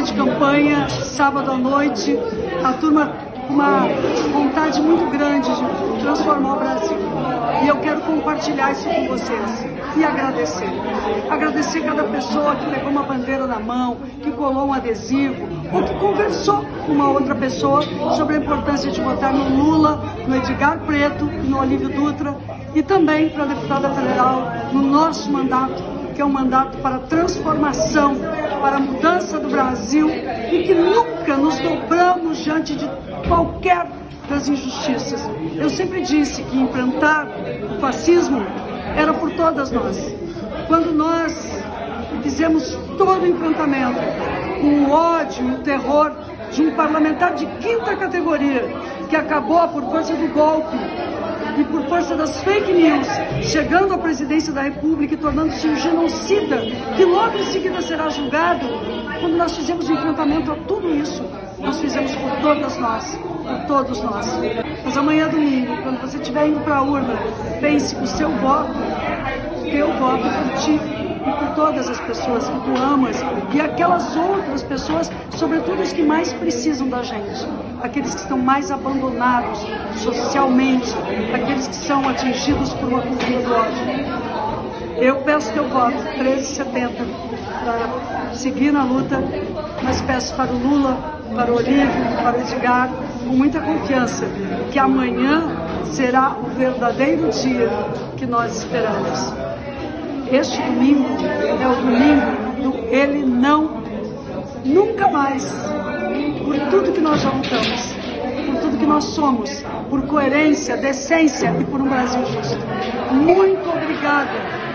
dia de campanha, sábado à noite, a turma com uma vontade muito grande de transformar o Brasil. E eu quero compartilhar isso com vocês e agradecer. Agradecer cada pessoa que pegou uma bandeira na mão, que colou um adesivo, ou que conversou com uma outra pessoa sobre a importância de votar no Lula, no Edgar Preto, no Olívio Dutra e também para a deputada federal no nosso mandato, que é um mandato para transformação, para a mudança do Brasil e que nunca nos dobramos diante de qualquer das injustiças. Eu sempre disse que enfrentar o fascismo era por todas nós. Quando nós fizemos todo o enfrentamento com o ódio e o terror de um parlamentar de quinta categoria que acabou por força do golpe e por força das fake news, chegando à presidência da República e tornando-se um genocida, que logo em seguida será julgado, quando nós fizemos o enfrentamento a tudo isso, nós fizemos por todas nós, por todos nós. Mas amanhã domingo, quando você estiver indo para a urna, pense o seu voto, teu voto por ti e por todas as pessoas que tu amas e aquelas outras pessoas, sobretudo os que mais precisam da gente, aqueles que estão mais abandonados socialmente, aqueles que são atingidos por uma cultura do ódio. Eu peço teu voto, 1370, para seguir na luta, mas peço para o Lula, para o Olívio, para o Edgar, com muita confiança, que amanhã será o verdadeiro dia que nós esperamos. Este domingo é o domingo do Ele não, nunca mais, por tudo que nós já lutamos, por tudo que nós somos, por coerência, decência e por um Brasil justo. Muito obrigada,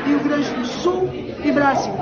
Rio Grande do Sul e Brasil.